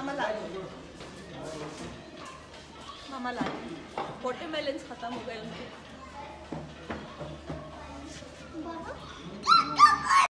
मामा ला मामा ला water melon ख़त्म हो गए उनके।